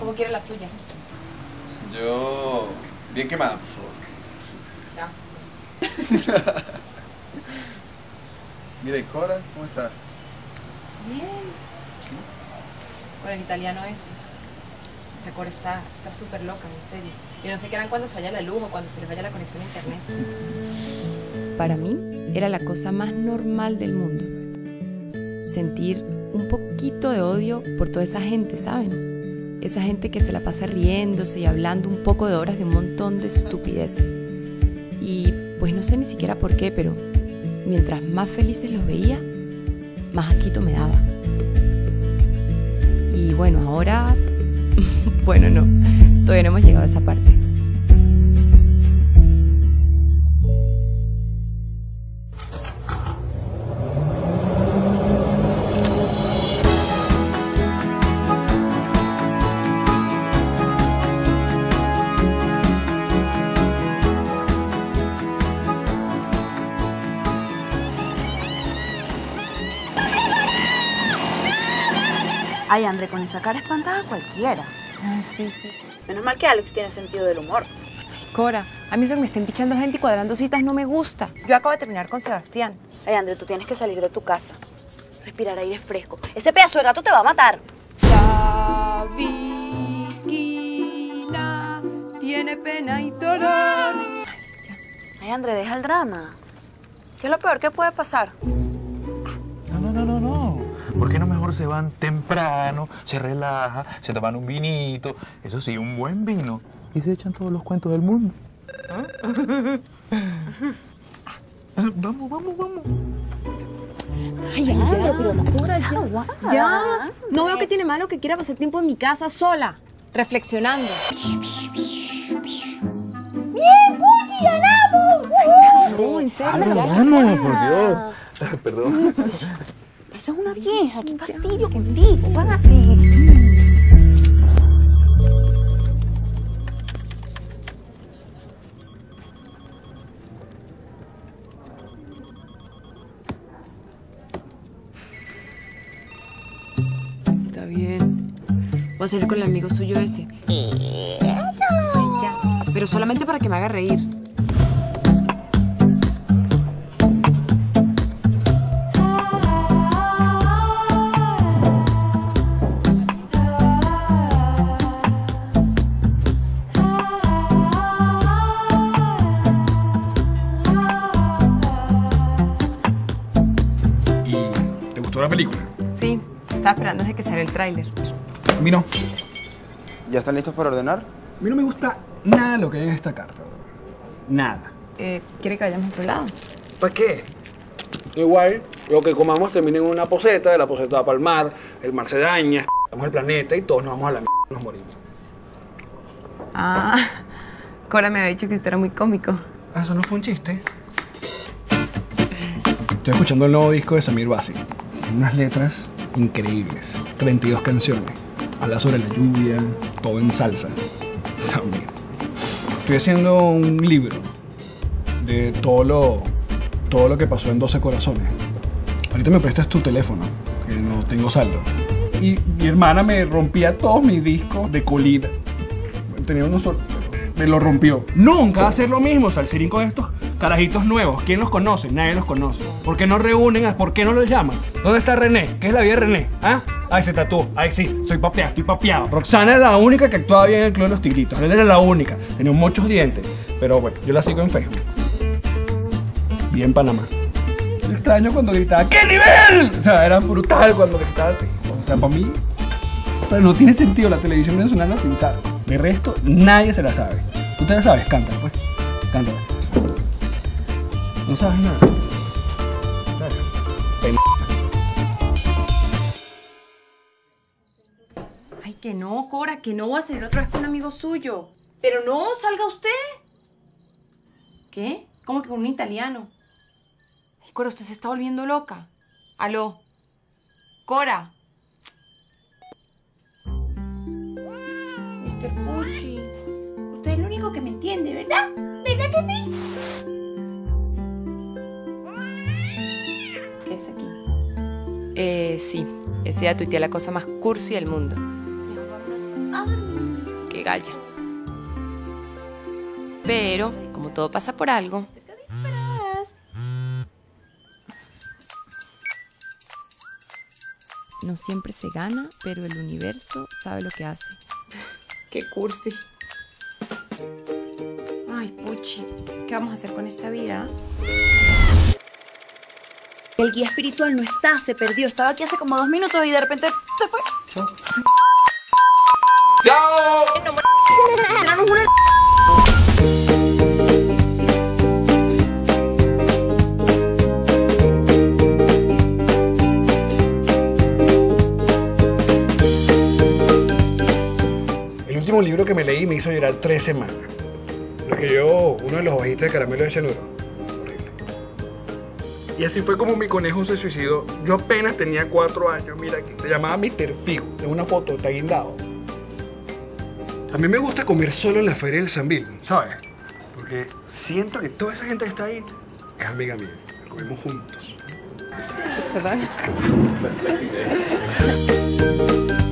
¿Cómo quiere la suya? Yo... Bien quemada, por favor. Ya. Mira, ¿y Cora? ¿Cómo está? Bien. Con el italiano ese. Esa Cora está está súper loca, en serio. Yo no sé qué harán cuando se vaya la luz o cuando se les vaya la conexión a internet. Para mí era la cosa más normal del mundo. Sentir un poquito de odio por toda esa gente, ¿saben? Esa gente que se la pasa riéndose y hablando un poco de horas de un montón de estupideces. Y pues no sé ni siquiera por qué, pero mientras más felices los veía, más asquito me daba. Y bueno, ahora... bueno, no, todavía no hemos llegado a esa parte. Ay, André, con esa cara espantada cualquiera. Ah, sí, sí. Menos mal que Alex tiene sentido del humor. Cora, a mí eso que me estén pichando gente y cuadrando citas no me gusta. Yo acabo de terminar con Sebastián. Ay, André, tú tienes que salir de tu casa. Respirar aire fresco. Ese pedazo de gato te va a matar. La viquina tiene pena y dolor. Ay, André, deja el drama. ¿Qué es lo peor que puede pasar? ¿Por qué no mejor se van temprano, se relaja, se toman un vinito, eso sí, un buen vino, y se echan todos los cuentos del mundo? ¿Ah? vamos, vamos, vamos. Ay, ya, pero Cora, ya. Ya. No veo que tiene malo que quiera pasar tiempo en mi casa sola, reflexionando. No, en serio. Ah, vamos, por Dios. Perdón. Pareces una vieja. Qué fastidio contigo, papi. Está bien. Voy a salir con el amigo suyo ese. Ay, ya. Pero solamente para que me haga reír. Estaba esperando desde que saliera el tráiler. A mí no. ¿Ya están listos para ordenar? A mí no me gusta nada lo que hay en esta carta. bro. Nada. Eh, ¿Quiere que vayamos a otro lado? ¿Para qué? Igual, lo que comamos termina en una poseta, de la poseta va para el mar, el mar se daña, estamos el planeta y todos nos vamos a la mierda, nos morimos. Ah, Cora me había dicho que usted era muy cómico. Ah, Eso no fue un chiste. Estoy escuchando el nuevo disco de Samir Basi. Unas letras increíbles. 32 canciones. Habla sobre la lluvia, todo en salsa. Samir. Estoy haciendo un libro de todo lo, todo lo que pasó en 12 corazones. Ahorita me prestas tu teléfono, que no tengo saldo. Y mi hermana me rompía todos mis discos de colina. Tenía uno solo. Me lo rompió. Nunca va a ser lo mismo Salserín con estos carajitos nuevos. ¿Quién los conoce? Nadie los conoce. ¿Por qué no reúnen? ¿Por qué no los llaman? ¿Dónde está René? ¿Qué es la vida de René? ¿Ah? Ay, se tatuó. Ay, sí, soy papeado, estoy papeado. Roxana era la única que actuaba bien en el Club de los Tigritos. Él era la única. Tenía muchos dientes. Pero bueno, yo la sigo en Facebook. Bien Panamá. Extraño cuando gritaba ¡Qué nivel! O sea, era brutal cuando gritaba así. O sea, para mí, o sea, no tiene sentido la televisión venezolana sin saber. De resto, nadie se la sabe. ¿Tú te la sabes? Cántala, pues. Cántala. No sabes nada. Ay, que no, Cora, que no voy a salir otra vez con un amigo suyo. Pero no, salga usted. ¿Qué? ¿Cómo que con un italiano? Ay, Cora, usted se está volviendo loca. Aló. Cora. Mr. Pucci. Usted es el único que me entiende, ¿verdad? ¿Verdad que sí? Eh, sí. Ese día tuiteé la cosa más cursi del mundo. Mejor vámonos a dormir. calla. Pero, como todo pasa por algo, no siempre se gana, pero el universo sabe lo que hace. Qué cursi. Ay, Puchi, ¿qué vamos a hacer con esta vida? El guía espiritual no está, se perdió. Estaba aquí hace como dos minutos y de repente se fue. ¡Chao! El último libro que me leí me hizo llorar tres semanas. Lo escribió uno de los bajitos de caramelo de cianuro. Y así fue como mi conejo se suicidó. Yo apenas tenía cuatro años, mira aquí. Se llamaba Mr. Figo. De una foto, está guindado. A mí me gusta comer solo en la feria del Sambil, ¿sabes? Porque siento que toda esa gente que está ahí es amiga mía. Comemos juntos. ¿Verdad?